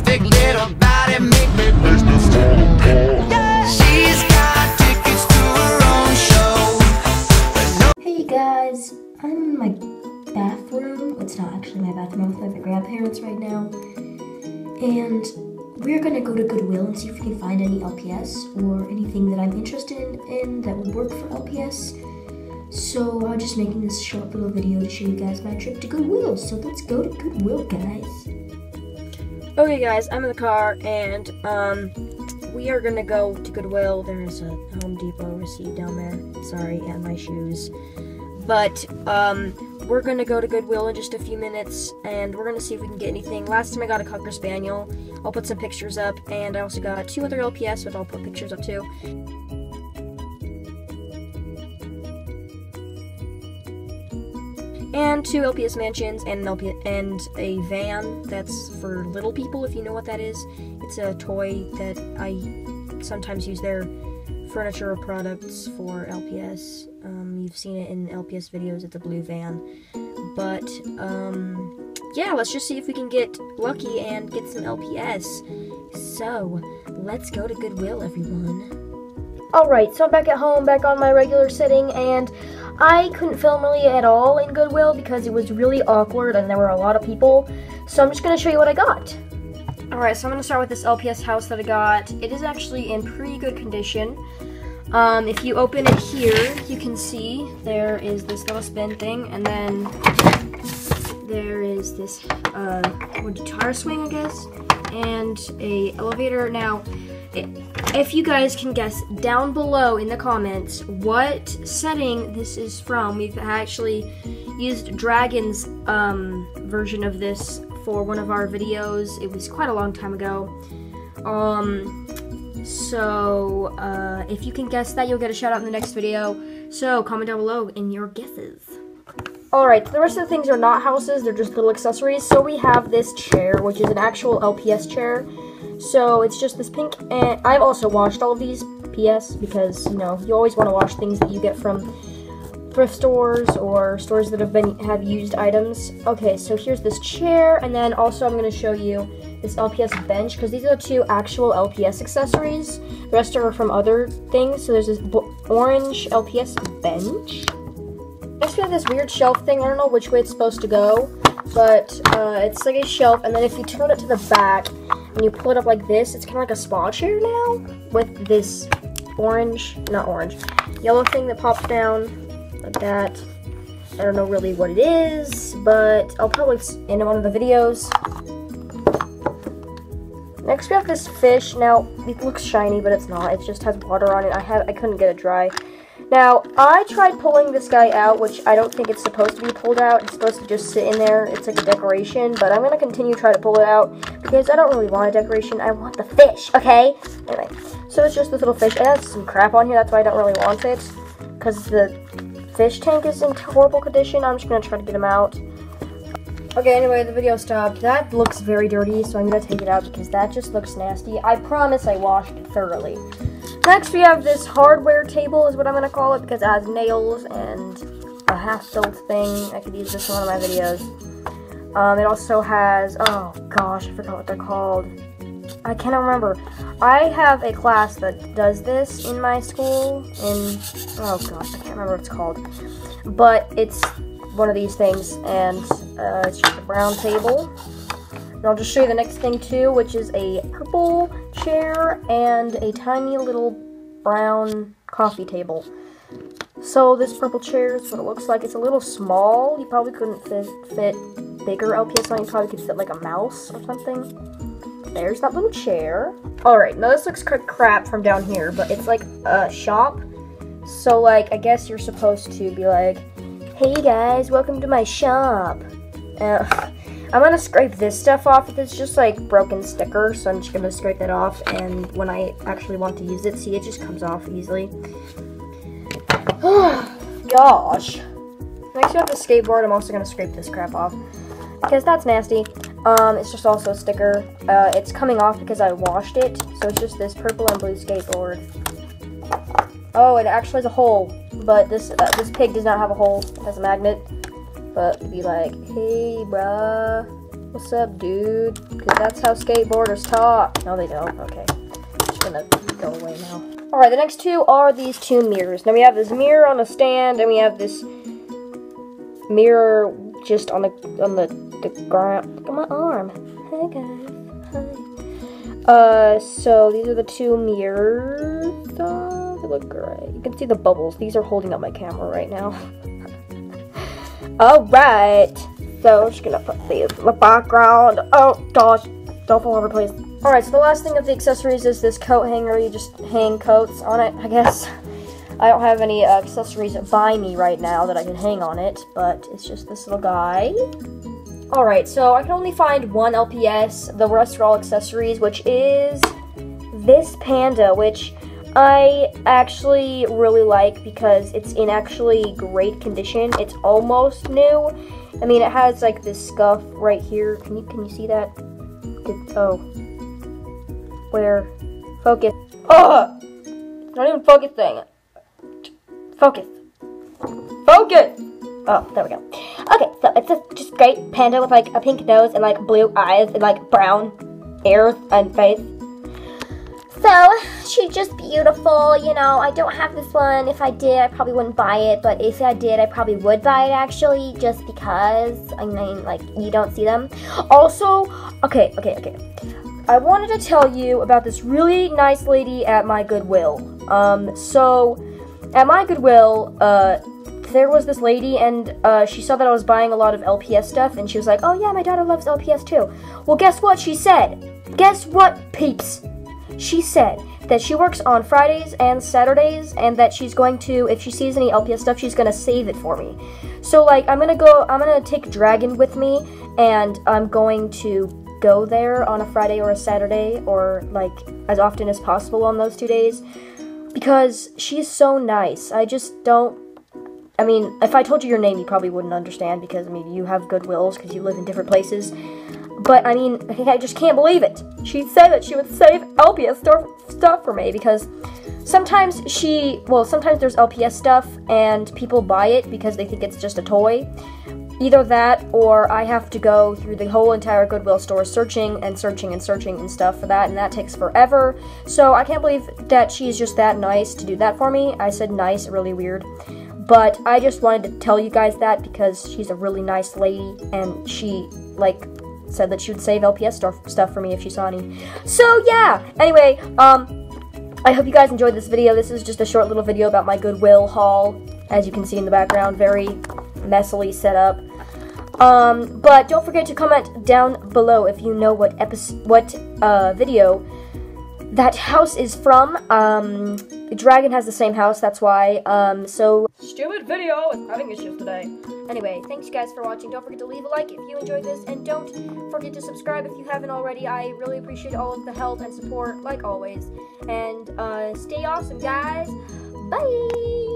perfect little body make me makes me fall apart. She's got tickets to her own show. Hey guys, I'm in my bathroom. It's not actually my bathroom, I'm with my grandparents right now. And we're gonna go to Goodwill and see if we can find any LPS or anything that I'm interested in that would work for LPS. So I'm just making this short little video to show you guys my trip to Goodwill. So let's go to Goodwill, guys. Okay, guys, I'm in the car, and um, we are gonna go to Goodwill. There's a Home Depot receipt down there. Sorry, and my shoes. But um, we're gonna go to Goodwill in just a few minutes, and we're gonna see if we can get anything. Last time I got a Cocker Spaniel. I'll put some pictures up, and I also got two other LPS, which I'll put pictures up too. And two LPS mansions and an LP and a van that's for little people if you know what that is. It's a toy that I sometimes use their furniture or products for LPS. Um, you've seen it in LPS videos. It's a blue van, but um, yeah, let's just see if we can get lucky and get some LPS. So let's go to Goodwill, everyone. Alright, so I'm back at home, back on my regular setting, and I couldn't film really at all in Goodwill because it was really awkward and there were a lot of people. So I'm just going to show you what I got. Alright, so I'm going to start with this LPS house that I got. It is actually in pretty good condition. Um, if you open it here, you can see there is this little spin thing, and then there is this uh, tire swing, I guess, and a elevator. Now, if you guys can guess down below in the comments what setting this is from, we've actually used Dragon's um, version of this for one of our videos. It was quite a long time ago. Um, so, uh, if you can guess that, you'll get a shout out in the next video. So, comment down below in your guesses. Alright, the rest of the things are not houses, they're just little accessories. So we have this chair, which is an actual LPS chair. So it's just this pink, and I've also washed all of these, PS, because, you know, you always want to wash things that you get from thrift stores or stores that have been have used items. Okay, so here's this chair, and then also I'm going to show you this LPS bench, because these are the two actual LPS accessories. The rest are from other things, so there's this orange LPS bench. Next we have this weird shelf thing, I don't know which way it's supposed to go, but uh, it's like a shelf, and then if you turn it to the back, and you pull it up like this, it's kind of like a spa chair now with this orange, not orange, yellow thing that pops down like that. I don't know really what it is, but I'll probably in one of the videos. Next we have this fish. Now, it looks shiny, but it's not. It just has water on it. I have I couldn't get it dry. Now, I tried pulling this guy out, which I don't think it's supposed to be pulled out. It's supposed to just sit in there. It's like a decoration, but I'm going to continue try to pull it out because I don't really want a decoration. I want the fish, okay? Anyway, so it's just this little fish. It has some crap on here. That's why I don't really want it because the fish tank is in horrible condition. I'm just going to try to get him out. Okay, anyway, the video stopped. That looks very dirty, so I'm going to take it out because that just looks nasty. I promise I washed thoroughly. Next, we have this hardware table, is what I'm going to call it, because it has nails and a half-built thing. I could use this in one of my videos. Um, it also has, oh gosh, I forgot what they're called. I cannot remember. I have a class that does this in my school, in, oh gosh, I can't remember what it's called. But it's one of these things, and uh, it's just a brown table. And I'll just show you the next thing too, which is a purple chair and a tiny little brown coffee table. So this purple chair is what it looks like. It's a little small. You probably couldn't fit, fit bigger LPS on. You probably could fit like a mouse or something. There's that little chair. Alright, now this looks crap from down here, but it's like a shop. So like, I guess you're supposed to be like, Hey guys, welcome to my shop. Uh, I'm gonna scrape this stuff off. It's just like broken sticker, so I'm just gonna scrape that off. And when I actually want to use it, see, it just comes off easily. Gosh. Next, we have the skateboard. I'm also gonna scrape this crap off because that's nasty. Um, it's just also a sticker. Uh, it's coming off because I washed it, so it's just this purple and blue skateboard. Oh, it actually has a hole, but this uh, this pig does not have a hole. It has a magnet but be like, hey, bruh, What's up, dude? Because that's how skateboarders talk. No, they don't. Okay. Just gonna go away now. Alright, the next two are these two mirrors. Now we have this mirror on a stand, and we have this mirror just on the on the, the ground. Look at my arm. Hey guys. Hi. Uh, so these are the two mirrors. Uh, they look great. You can see the bubbles. These are holding up my camera right now. Alright. So I'm just gonna put these in the background. Oh gosh. Don't fall over, please. Alright, so the last thing of the accessories is this coat hanger. You just hang coats on it, I guess. I don't have any uh, accessories by me right now that I can hang on it, but it's just this little guy. Alright, so I can only find one LPS. The rest are all accessories, which is this panda, which I actually really like because it's in actually great condition. It's almost new. I mean, it has like this scuff right here. Can you can you see that? Oh, where? Focus. Oh, not even focusing. Focus. Focus. Oh, there we go. Okay, so it's a just great panda with like a pink nose and like blue eyes and like brown ears and face. So, she's just beautiful, you know, I don't have this one. If I did, I probably wouldn't buy it, but if I did, I probably would buy it actually, just because, I mean, like, you don't see them. Also, okay, okay, okay. I wanted to tell you about this really nice lady at my Goodwill. Um, so, at my Goodwill, uh, there was this lady and uh, she saw that I was buying a lot of LPS stuff and she was like, oh yeah, my daughter loves LPS too. Well, guess what she said? Guess what, peeps? She said that she works on Fridays and Saturdays and that she's going to, if she sees any LPS stuff, she's going to save it for me. So, like, I'm to go, I'm to take Dragon with me and I'm going to go there on a Friday or a Saturday or, like, as often as possible on those two days because she's so nice. I just don't. I mean, if I told you your name, you probably wouldn't understand because, I mean, you have Goodwills because you live in different places. But, I mean, I just can't believe it. She said that she would save LPS stuff, for me because sometimes she, well, sometimes there's LPS stuff and people buy it because they think it's just a toy. Either that or I have to go through the whole entire Goodwill store searching and searching and searching and stuff for that, and that takes forever. So I can't believe that she's just that nice to do that for me. I said nice, really weird. But I just wanted to tell you guys that because she's a really nice lady and she, like, said that she would save LPS stuff, stuff for me if she saw any. So yeah, anyway, um, I hope you guys enjoyed this video. This is just a short little video about my Goodwill haul. As you can see in the background, very messily set up. Um, but don't forget to comment down below if you know what episode, what uh, video that house is from. Um, the Dragon has the same house, that's why. Um, so stupid video having issues today. Anyway, thanks guys for watching. Don't forget to leave a like if you enjoyed this, and don't forget to subscribe if you haven't already. I really appreciate all of the help and support, like always. And uh, stay awesome, guys. Bye.